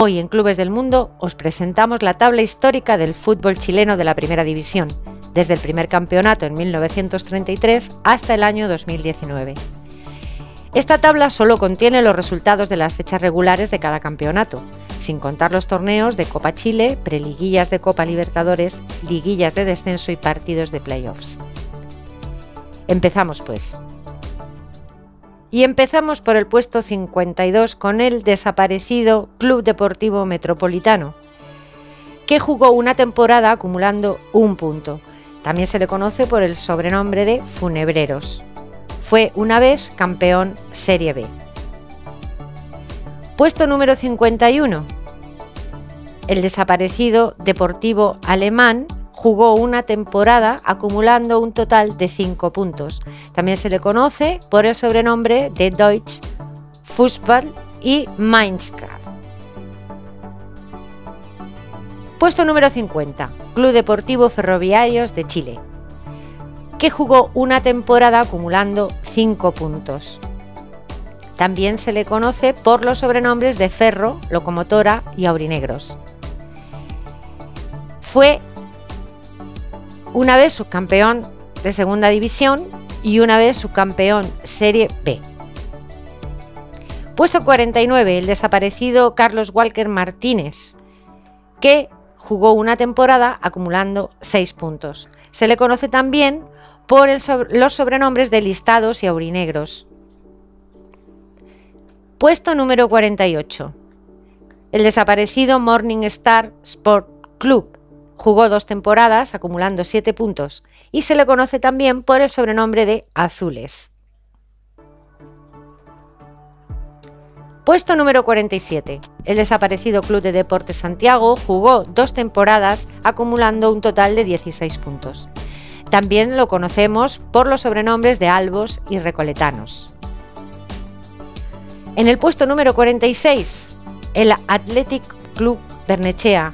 Hoy en Clubes del Mundo os presentamos la tabla histórica del fútbol chileno de la Primera División, desde el primer campeonato en 1933 hasta el año 2019. Esta tabla solo contiene los resultados de las fechas regulares de cada campeonato, sin contar los torneos de Copa Chile, preliguillas de Copa Libertadores, liguillas de descenso y partidos de playoffs. Empezamos pues. Y empezamos por el puesto 52 con el desaparecido Club Deportivo Metropolitano, que jugó una temporada acumulando un punto. También se le conoce por el sobrenombre de Funebreros. Fue una vez campeón Serie B. Puesto número 51. El desaparecido Deportivo Alemán jugó una temporada acumulando un total de 5 puntos. También se le conoce por el sobrenombre de Deutsch Fußball y Minecraft. Puesto número 50. Club Deportivo Ferroviarios de Chile, que jugó una temporada acumulando 5 puntos. También se le conoce por los sobrenombres de Ferro, Locomotora y Aurinegros. Fue una vez subcampeón de segunda división y una vez subcampeón Serie B. Puesto 49, el desaparecido Carlos Walker Martínez, que jugó una temporada acumulando 6 puntos. Se le conoce también por los sobrenombres de listados y aurinegros. Puesto número 48. El desaparecido Morning Star Sport Club, Jugó dos temporadas acumulando siete puntos y se le conoce también por el sobrenombre de Azules. Puesto número 47. El desaparecido Club de Deportes Santiago jugó dos temporadas acumulando un total de 16 puntos. También lo conocemos por los sobrenombres de Albos y Recoletanos. En el puesto número 46, el Athletic Club Bernechea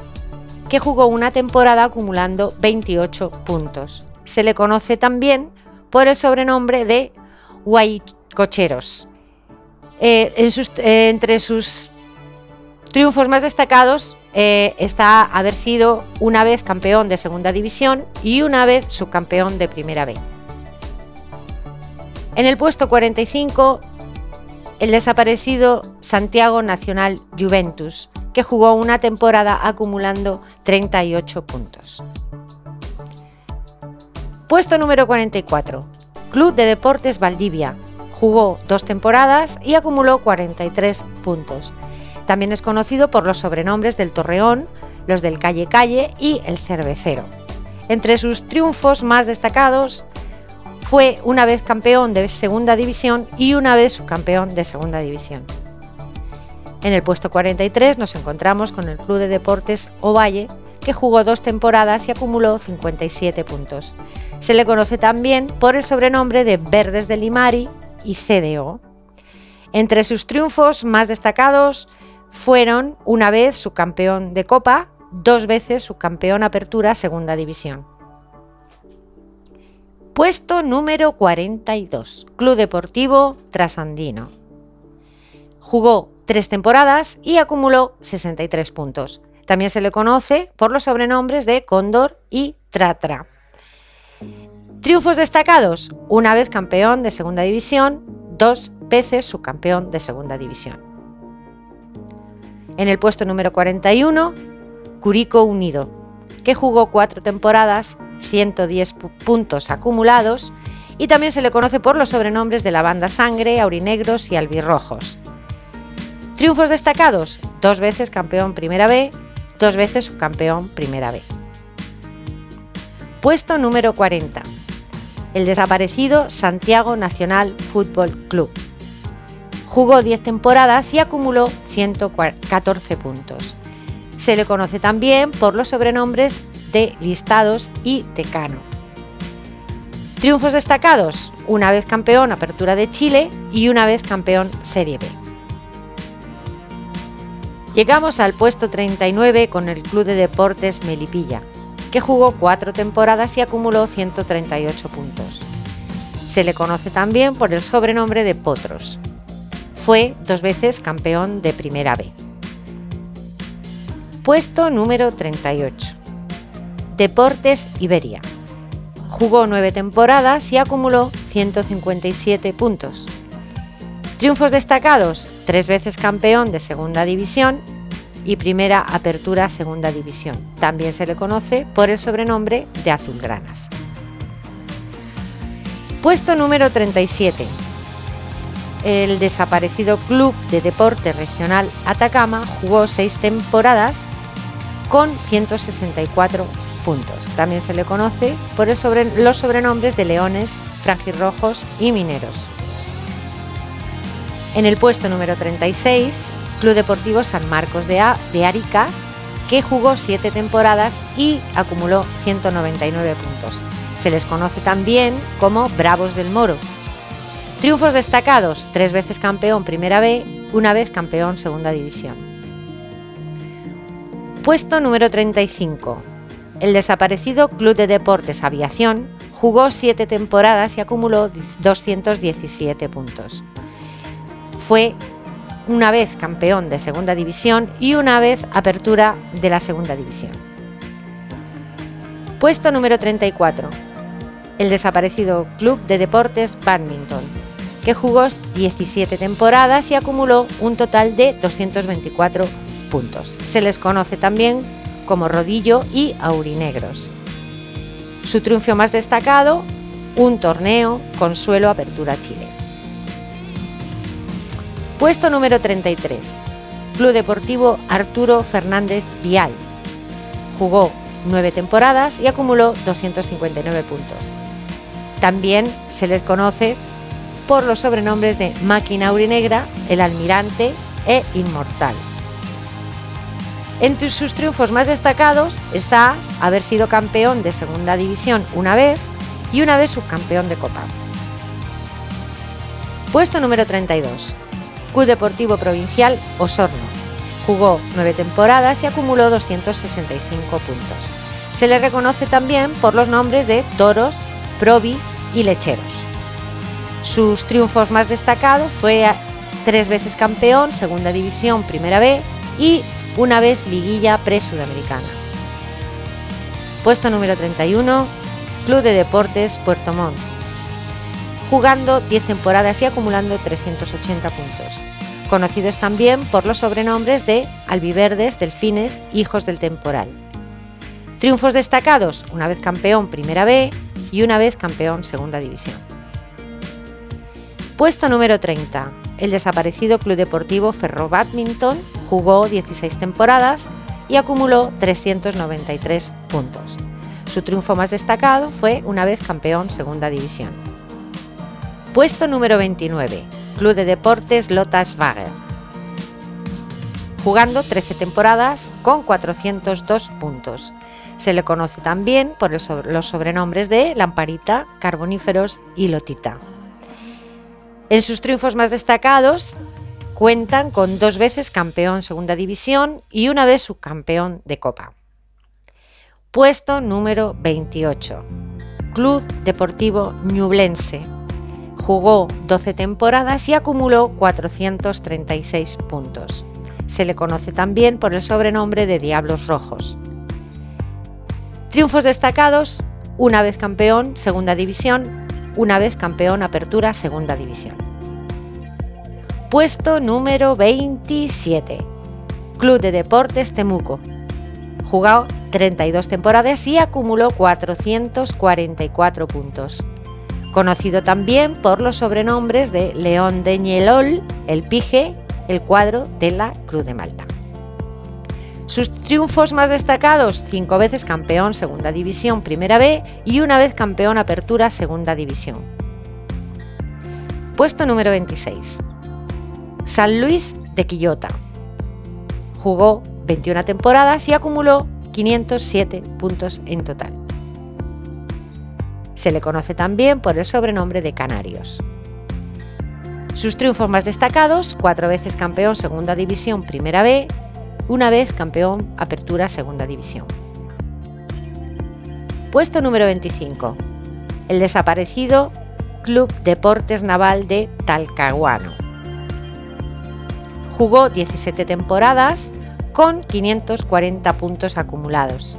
que jugó una temporada acumulando 28 puntos. Se le conoce también por el sobrenombre de Guaycocheros. Eh, eh, entre sus triunfos más destacados eh, está haber sido una vez campeón de segunda división y una vez subcampeón de primera B. En el puesto 45, el desaparecido Santiago Nacional Juventus, que jugó una temporada acumulando 38 puntos. Puesto número 44. Club de Deportes Valdivia. Jugó dos temporadas y acumuló 43 puntos. También es conocido por los sobrenombres del Torreón, los del Calle Calle y el Cervecero. Entre sus triunfos más destacados fue una vez campeón de Segunda División y una vez subcampeón de Segunda División. En el puesto 43 nos encontramos con el Club de Deportes Ovalle, que jugó dos temporadas y acumuló 57 puntos. Se le conoce también por el sobrenombre de Verdes de Limari y CDO. Entre sus triunfos más destacados fueron una vez subcampeón de Copa, dos veces subcampeón Apertura Segunda División. Puesto número 42, Club Deportivo Trasandino. Jugó tres temporadas y acumuló 63 puntos. También se le conoce por los sobrenombres de Cóndor y Tratra. Triunfos destacados, una vez campeón de segunda división, dos veces subcampeón de segunda división. En el puesto número 41, Curico Unido, que jugó cuatro temporadas, 110 puntos acumulados, y también se le conoce por los sobrenombres de la banda Sangre, Aurinegros y Albirrojos. Triunfos destacados, dos veces campeón Primera B, dos veces subcampeón Primera B. Puesto número 40. El desaparecido Santiago Nacional Fútbol Club. Jugó 10 temporadas y acumuló 114 puntos. Se le conoce también por los sobrenombres de Listados y Tecano. Triunfos destacados, una vez campeón Apertura de Chile y una vez campeón Serie B. Llegamos al puesto 39 con el Club de Deportes Melipilla, que jugó cuatro temporadas y acumuló 138 puntos. Se le conoce también por el sobrenombre de Potros. Fue dos veces campeón de Primera B. Puesto número 38. Deportes Iberia. Jugó nueve temporadas y acumuló 157 puntos. Triunfos destacados, tres veces campeón de Segunda División y Primera Apertura Segunda División. También se le conoce por el sobrenombre de Azulgranas. Puesto número 37. El desaparecido Club de Deporte Regional Atacama jugó seis temporadas con 164 puntos. También se le conoce por los sobrenombres de Leones, Frangirrojos y Mineros. En el puesto número 36, Club Deportivo San Marcos de, de Arica, que jugó siete temporadas y acumuló 199 puntos. Se les conoce también como Bravos del Moro. Triunfos destacados, tres veces campeón Primera B, una vez campeón Segunda División. Puesto número 35. El desaparecido Club de Deportes Aviación jugó siete temporadas y acumuló 217 puntos. Fue una vez campeón de Segunda División y una vez apertura de la Segunda División. Puesto número 34. El desaparecido Club de Deportes Badminton, que jugó 17 temporadas y acumuló un total de 224 puntos. Se les conoce también como Rodillo y Aurinegros. Su triunfo más destacado, un torneo Consuelo Apertura Chile. Puesto número 33. Club Deportivo Arturo Fernández Vial. Jugó nueve temporadas y acumuló 259 puntos. También se les conoce por los sobrenombres de Máquina Aurinegra, El Almirante e Inmortal. Entre sus triunfos más destacados está haber sido campeón de Segunda División una vez y una vez subcampeón de Copa. Puesto número 32. Club Deportivo Provincial Osorno. Jugó nueve temporadas y acumuló 265 puntos. Se le reconoce también por los nombres de Toros, Provi y Lecheros. Sus triunfos más destacados fue tres veces campeón, Segunda División, Primera B y una vez liguilla pre-sudamericana. Puesto número 31, Club de Deportes Puerto Montt. Jugando 10 temporadas y acumulando 380 puntos conocidos también por los sobrenombres de albiverdes, delfines, hijos del temporal. Triunfos destacados, una vez campeón Primera B y una vez campeón Segunda División. Puesto número 30. El desaparecido Club Deportivo Ferro Badminton jugó 16 temporadas y acumuló 393 puntos. Su triunfo más destacado fue una vez campeón Segunda División. Puesto número 29. Club de Deportes Lotas Wager, jugando 13 temporadas con 402 puntos. Se le conoce también por los sobrenombres de Lamparita, Carboníferos y Lotita. En sus triunfos más destacados cuentan con dos veces campeón segunda división y una vez subcampeón de copa. Puesto número 28. Club Deportivo Ñublense, Jugó 12 temporadas y acumuló 436 puntos. Se le conoce también por el sobrenombre de Diablos Rojos. Triunfos destacados, una vez campeón Segunda División, una vez campeón Apertura Segunda División. Puesto número 27. Club de Deportes Temuco. Jugó 32 temporadas y acumuló 444 puntos conocido también por los sobrenombres de León de Ñelol, el Pige, el cuadro de la Cruz de Malta. Sus triunfos más destacados, cinco veces campeón Segunda División Primera B y una vez campeón Apertura Segunda División. Puesto número 26. San Luis de Quillota. Jugó 21 temporadas y acumuló 507 puntos en total. Se le conoce también por el sobrenombre de Canarios. Sus triunfos más destacados, cuatro veces campeón Segunda División Primera B una vez campeón Apertura Segunda División. Puesto número 25. El desaparecido Club Deportes Naval de Talcahuano. Jugó 17 temporadas con 540 puntos acumulados.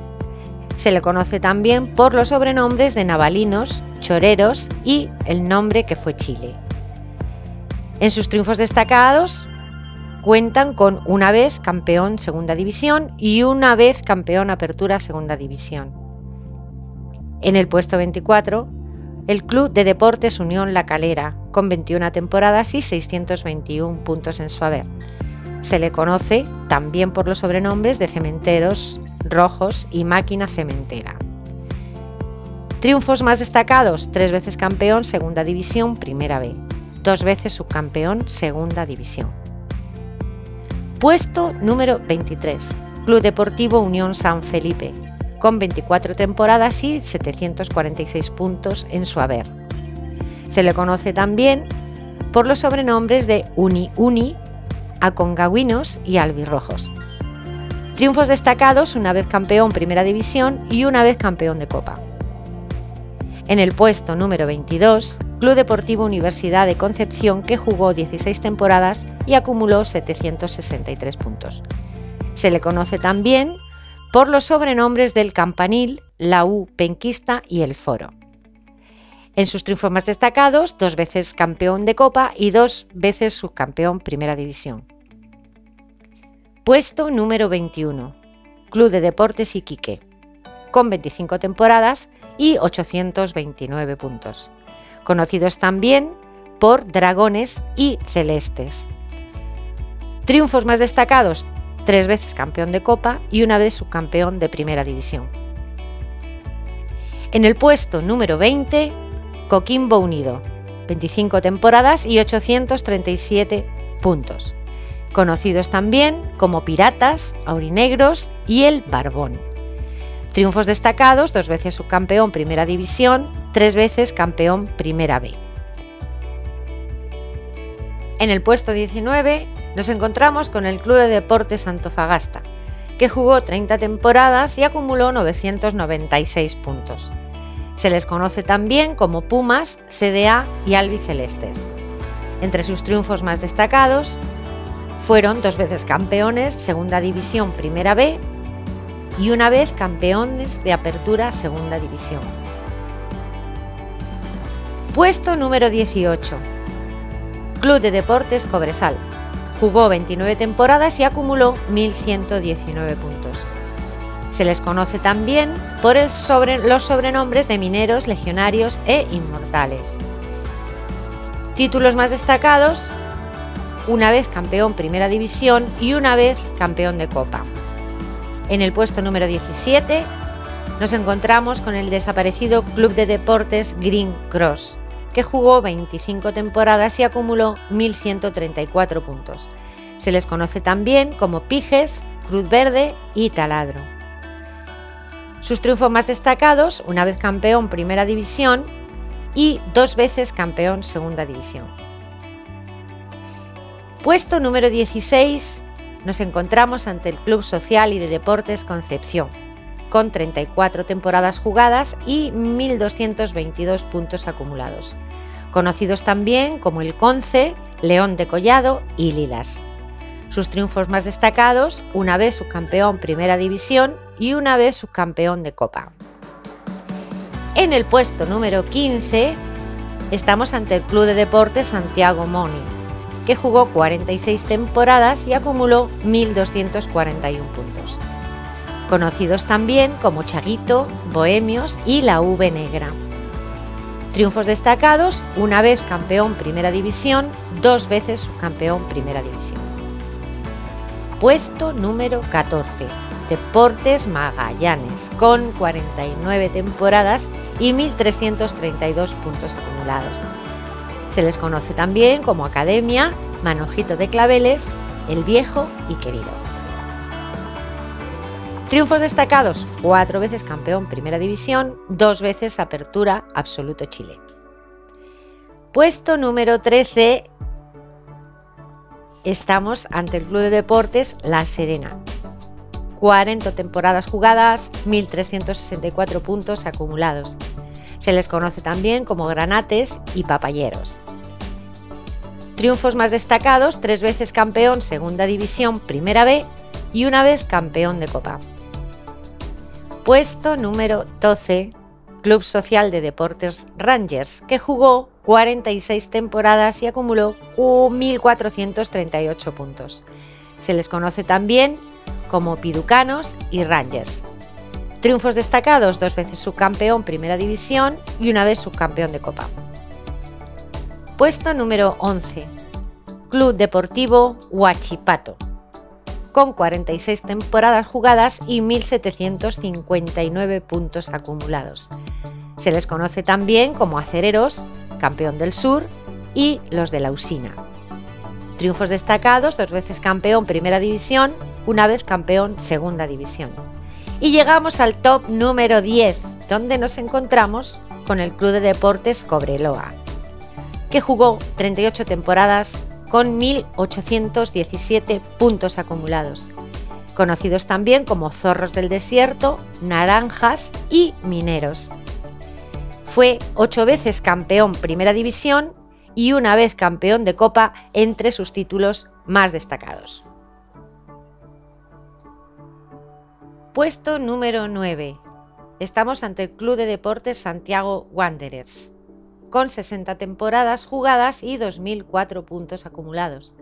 Se le conoce también por los sobrenombres de navalinos, choreros y el nombre que fue Chile. En sus triunfos destacados cuentan con una vez campeón Segunda División y una vez campeón Apertura Segunda División. En el puesto 24, el Club de Deportes Unión La Calera, con 21 temporadas y 621 puntos en su haber. Se le conoce también por los sobrenombres de Cementeros Rojos y Máquina Cementera. Triunfos más destacados, tres veces campeón Segunda División Primera B, dos veces subcampeón Segunda División. Puesto número 23, Club Deportivo Unión San Felipe, con 24 temporadas y 746 puntos en su haber. Se le conoce también por los sobrenombres de Uni Uni, Acongaguinos y Albirrojos. Triunfos destacados, una vez campeón Primera División y una vez campeón de Copa. En el puesto número 22, Club Deportivo Universidad de Concepción, que jugó 16 temporadas y acumuló 763 puntos. Se le conoce también por los sobrenombres del Campanil, la U Penquista y el Foro. En sus triunfos más destacados, dos veces campeón de Copa y dos veces subcampeón Primera División. Puesto número 21. Club de Deportes Iquique, con 25 temporadas y 829 puntos. Conocidos también por Dragones y Celestes. Triunfos más destacados, tres veces campeón de Copa y una vez subcampeón de Primera División. En el puesto número 20, Coquimbo Unido, 25 temporadas y 837 puntos conocidos también como Piratas, Aurinegros y el Barbón. Triunfos destacados, dos veces subcampeón Primera División, tres veces campeón Primera B. En el puesto 19 nos encontramos con el Club de Deportes Antofagasta, que jugó 30 temporadas y acumuló 996 puntos. Se les conoce también como Pumas, CDA y Albicelestes. Entre sus triunfos más destacados fueron dos veces campeones Segunda División Primera B y una vez campeones de Apertura Segunda División. Puesto número 18. Club de Deportes Cobresal. Jugó 29 temporadas y acumuló 1.119 puntos. Se les conoce también por los sobrenombres de mineros, legionarios e inmortales. Títulos más destacados una vez campeón Primera División y una vez campeón de Copa. En el puesto número 17 nos encontramos con el desaparecido Club de Deportes Green Cross, que jugó 25 temporadas y acumuló 1.134 puntos. Se les conoce también como Pijes, Cruz Verde y Taladro. Sus triunfos más destacados, una vez campeón Primera División y dos veces campeón Segunda División. Puesto número 16 nos encontramos ante el Club Social y de Deportes Concepción, con 34 temporadas jugadas y 1.222 puntos acumulados, conocidos también como el Conce, León de Collado y Lilas. Sus triunfos más destacados, una vez subcampeón Primera División y una vez subcampeón de Copa. En el puesto número 15 estamos ante el Club de Deportes Santiago Moni, que jugó 46 temporadas y acumuló 1.241 puntos. Conocidos también como Chaguito, Bohemios y la V Negra. Triunfos destacados, una vez campeón Primera División, dos veces subcampeón Primera División. Puesto número 14. Deportes Magallanes, con 49 temporadas y 1.332 puntos acumulados. Se les conoce también como Academia, Manojito de Claveles, El Viejo y Querido. Triunfos destacados, cuatro veces campeón Primera División, dos veces Apertura Absoluto Chile. Puesto número 13, estamos ante el Club de Deportes La Serena, 40 temporadas jugadas, 1.364 puntos acumulados. Se les conoce también como granates y papayeros. Triunfos más destacados, tres veces campeón Segunda División Primera B y una vez campeón de Copa. Puesto número 12, Club Social de Deportes Rangers, que jugó 46 temporadas y acumuló 1.438 puntos. Se les conoce también como Piducanos y Rangers. Triunfos destacados, dos veces subcampeón Primera División y una vez subcampeón de Copa. Puesto número 11. Club Deportivo Huachipato, con 46 temporadas jugadas y 1.759 puntos acumulados. Se les conoce también como Acereros, campeón del Sur, y los de la Usina. Triunfos destacados, dos veces campeón Primera División, una vez campeón Segunda División. Y llegamos al top número 10, donde nos encontramos con el Club de Deportes Cobreloa, que jugó 38 temporadas con 1.817 puntos acumulados, conocidos también como zorros del desierto, naranjas y mineros. Fue ocho veces campeón Primera División y una vez campeón de Copa entre sus títulos más destacados. Puesto número 9. Estamos ante el Club de Deportes Santiago Wanderers, con 60 temporadas jugadas y 2.004 puntos acumulados.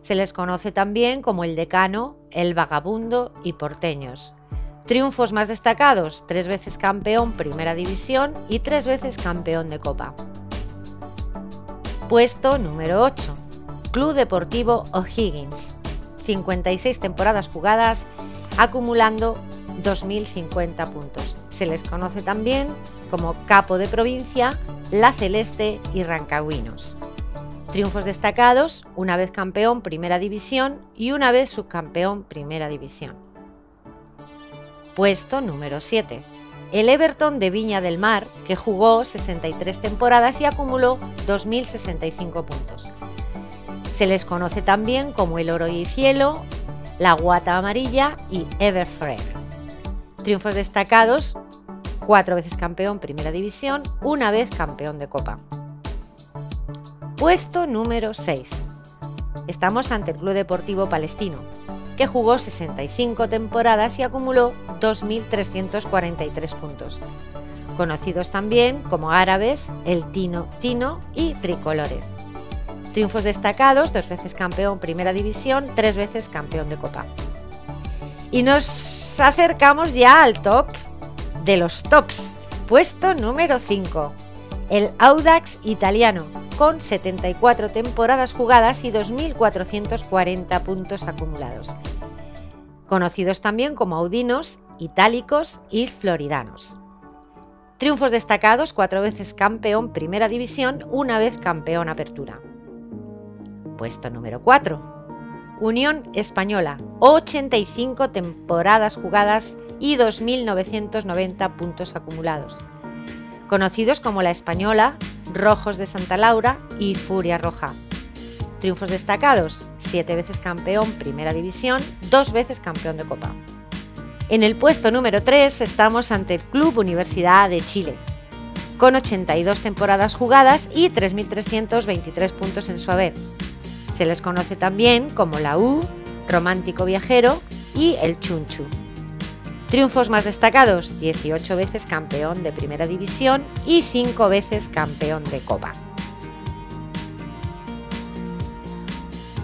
Se les conoce también como el decano, el vagabundo y porteños. Triunfos más destacados, tres veces campeón Primera División y tres veces campeón de Copa. Puesto número 8. Club Deportivo O'Higgins. 56 temporadas jugadas, acumulando 2.050 puntos. Se les conoce también como Capo de Provincia, La Celeste y Rancagüinos. Triunfos destacados, una vez campeón Primera División y una vez subcampeón Primera División. Puesto número 7. El Everton de Viña del Mar, que jugó 63 temporadas y acumuló 2.065 puntos. Se les conoce también como el Oro y Cielo, la Guata Amarilla y Everfree. Triunfos destacados, cuatro veces campeón Primera División, una vez campeón de Copa. Puesto número 6. Estamos ante el Club Deportivo Palestino, que jugó 65 temporadas y acumuló 2.343 puntos. Conocidos también como árabes, el Tino Tino y Tricolores. Triunfos destacados, dos veces campeón Primera División, tres veces campeón de Copa. Y nos acercamos ya al top de los tops. Puesto número 5. El Audax italiano, con 74 temporadas jugadas y 2.440 puntos acumulados. Conocidos también como audinos, itálicos y floridanos. Triunfos destacados, cuatro veces campeón Primera División, una vez campeón Apertura. Puesto número 4. Unión Española, 85 temporadas jugadas y 2.990 puntos acumulados. Conocidos como la Española, Rojos de Santa Laura y Furia Roja. Triunfos destacados, siete veces campeón Primera División, dos veces campeón de Copa. En el puesto número 3 estamos ante el Club Universidad de Chile, con 82 temporadas jugadas y 3.323 puntos en su haber. Se les conoce también como la U, Romántico Viajero y el Chunchu. Triunfos más destacados, 18 veces campeón de Primera División y 5 veces campeón de Copa.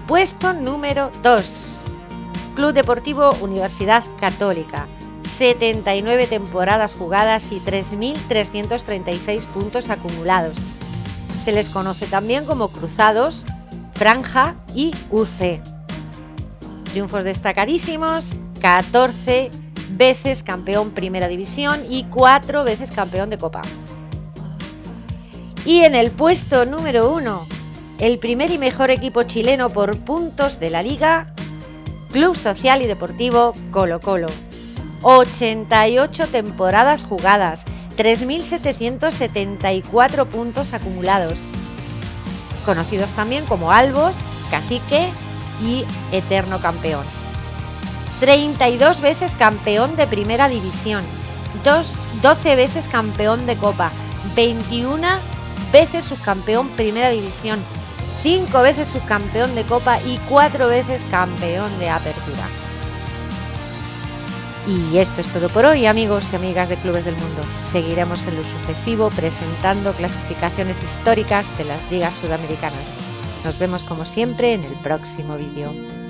Puesto número 2. Club Deportivo Universidad Católica. 79 temporadas jugadas y 3.336 puntos acumulados. Se les conoce también como Cruzados, Franja y UC. Triunfos destacadísimos, 14 veces campeón Primera División y cuatro veces campeón de Copa. Y en el puesto número uno, el primer y mejor equipo chileno por puntos de la liga, Club Social y Deportivo Colo Colo. 88 temporadas jugadas, 3.774 puntos acumulados. Conocidos también como Albos, Cacique y Eterno Campeón. 32 veces campeón de primera división, 12 veces campeón de copa, 21 veces subcampeón primera división, 5 veces subcampeón de copa y 4 veces campeón de apertura. Y esto es todo por hoy, amigos y amigas de Clubes del Mundo. Seguiremos en lo sucesivo presentando clasificaciones históricas de las ligas sudamericanas. Nos vemos como siempre en el próximo vídeo.